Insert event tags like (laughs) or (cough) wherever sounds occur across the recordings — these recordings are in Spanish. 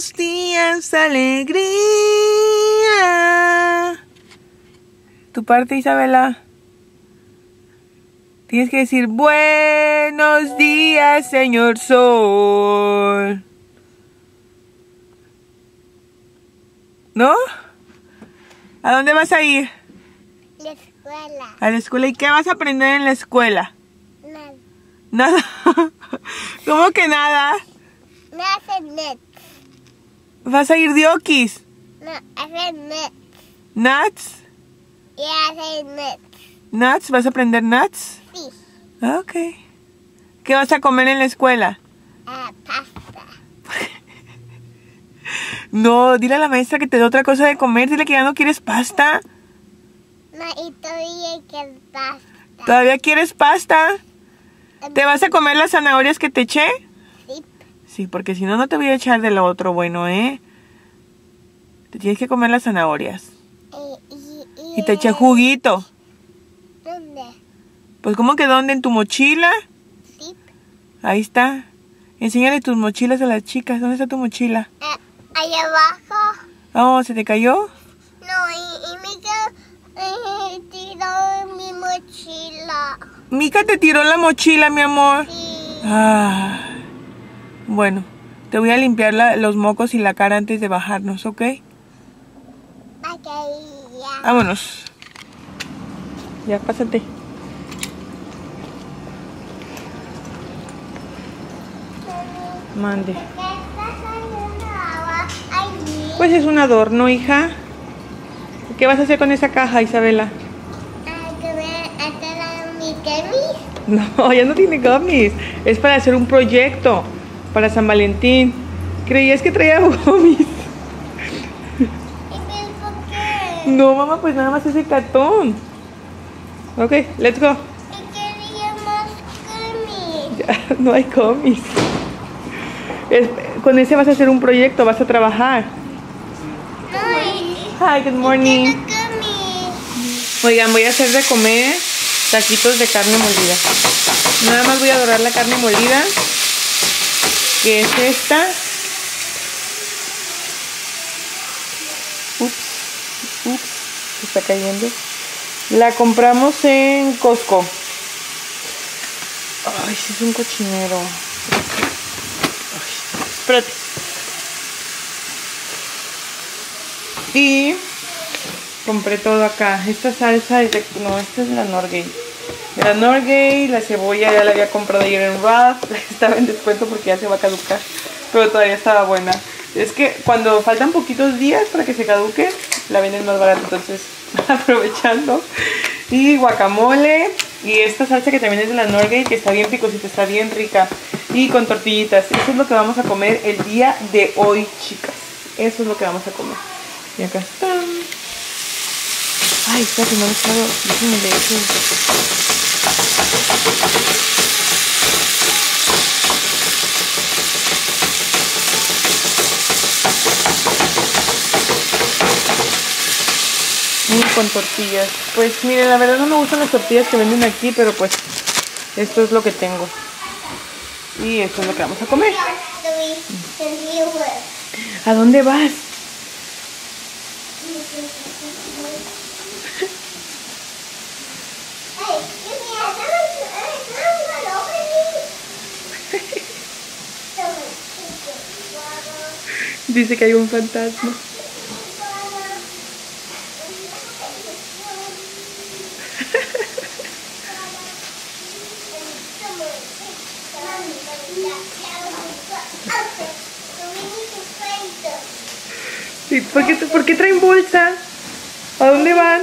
Buenos días, alegría. Tu parte, Isabela. Tienes que decir buenos días, señor sol. ¿No? ¿A dónde vas a ir? La escuela. A la escuela. ¿Y qué vas a aprender en la escuela? Nada. Nada. (laughs) ¿Cómo que nada? Net. ¿Vas a ir de Okis? No hace net. ¿Nuts? Y hace net. ¿Nuts? ¿Vas a aprender nuts? Sí. Ok. ¿Qué vas a comer en la escuela? Ah, pasta. (laughs) No, dile a la maestra que te dé otra cosa de comer. Dile que ya no quieres pasta. No, y todavía que pasta. ¿Todavía quieres pasta? ¿Te vas a comer las zanahorias que te eché? Sí. Porque si no, no te voy a echar de lo otro bueno, ¿eh? Te tienes que comer las zanahorias. Eh, y, Y te eché juguito. ¿Dónde? Pues, ¿cómo que dónde? ¿En tu mochila? Sí. Ahí está. Enséñale tus mochilas a las chicas. ¿Dónde está tu mochila? Ah, ahí abajo. Oh, ¿se te cayó? No, y, Mika eh, tiró mi mochila. Mica te tiró la mochila, mi amor. Sí. Ah. Bueno, te voy a limpiar la- los mocos y la cara antes de bajarnos, ¿ok? Ok, ya. Vámonos. Ya, pásate. Mande. Pues es un adorno, hija. ¿Qué vas a hacer con esa caja, Isabela? (laughs) No, ya no tiene gummies. Es para hacer un proyecto para San Valentín. Creías que traía gummies. ¿Y pues por qué? No, mamá, pues nada más ese cartón. Ok, let's go. Ya, (laughs) no hay. Es- con ese vas a hacer un proyecto, vas a trabajar. Hi, good morning. Oigan, voy a hacer de comer taquitos de carne molida. Nada más voy a dorar la carne molida, que es esta. Ups, está cayendo. La compramos en Costco. Ay, sí es un cochinero. Ay, espérate. Y compré todo acá. Esta salsa es de... No, esta es la Norgay. La Norgay, la cebolla ya la había comprado ayer en Ralph. (laughs) Estaba en descuento porque ya se va a caducar. Pero todavía estaba buena. Es que cuando faltan poquitos días para que se caduque, la venden más barata. Entonces, (laughs) aprovechando. Y guacamole. Y esta salsa que también es de la Norgay, que está bien picosita, está bien rica. Y con tortillitas. Eso es lo que vamos a comer el día de hoy, chicas. Eso es lo que vamos a comer. Y acá están. Ay, espérate, no le echado. Déjenme le echo. Y con tortillas. Pues miren, la verdad no me gustan las tortillas que venden aquí, pero pues esto es lo que tengo. Y esto es lo que vamos a comer. ¿A dónde vas? (laughs) Dice que hay un fantasma. ¿Y por qué, por qué traen bolsa? ¿A dónde van?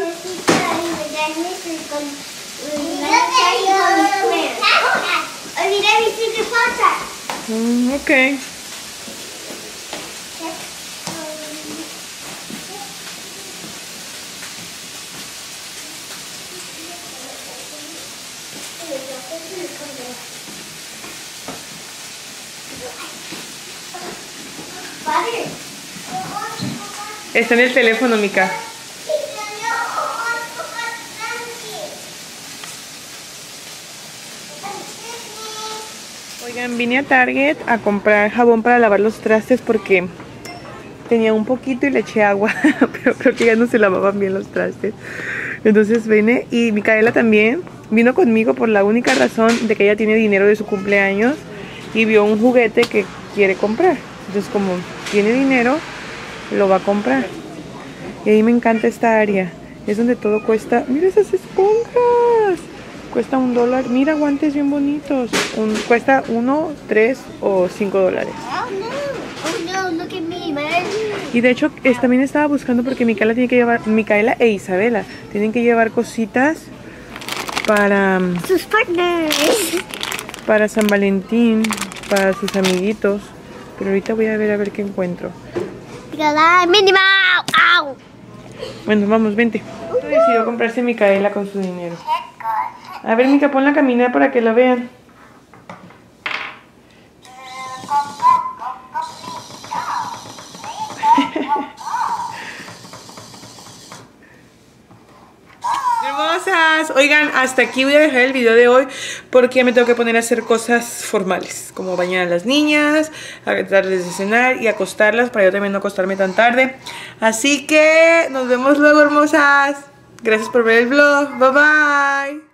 Password. Mm, ok. Está en el teléfono, Mica. Oigan, vine a Target a comprar jabón para lavar los trastes porque tenía un poquito y le eché agua, (laughs) pero creo que ya no se lavaban bien los trastes. Entonces vine y Micaela también vino conmigo por la única razón de que ella tiene dinero de su cumpleaños y vio un juguete que quiere comprar. Entonces como tiene dinero, lo va a comprar. Y ahí me encanta esta área. Es donde todo cuesta. Mira esas esponjas. Cuesta un dólar. Mira guantes bien bonitos. Un, cuesta uno, tres o cinco dólares. Oh no. Oh no, look at me, man. Y de hecho, es- también estaba buscando porque Micaela tiene que llevar, Micaela e Isabela tienen que llevar cositas para, Sus partners. para San Valentín, para sus amiguitos. Pero ahorita voy a ver a ver qué encuentro. Minnie Mouse. Bueno, vamos, vente. Decidió comprarse Micaela con su dinero. A ver, Mica, pon la caminada para que la vean. Oigan, hasta aquí voy a dejar el video de hoy porque me tengo que poner a hacer cosas formales, como bañar a las niñas, darles de cenar y acostarlas para yo también no acostarme tan tarde. Así que nos vemos luego, hermosas. Gracias por ver el vlog. Bye bye.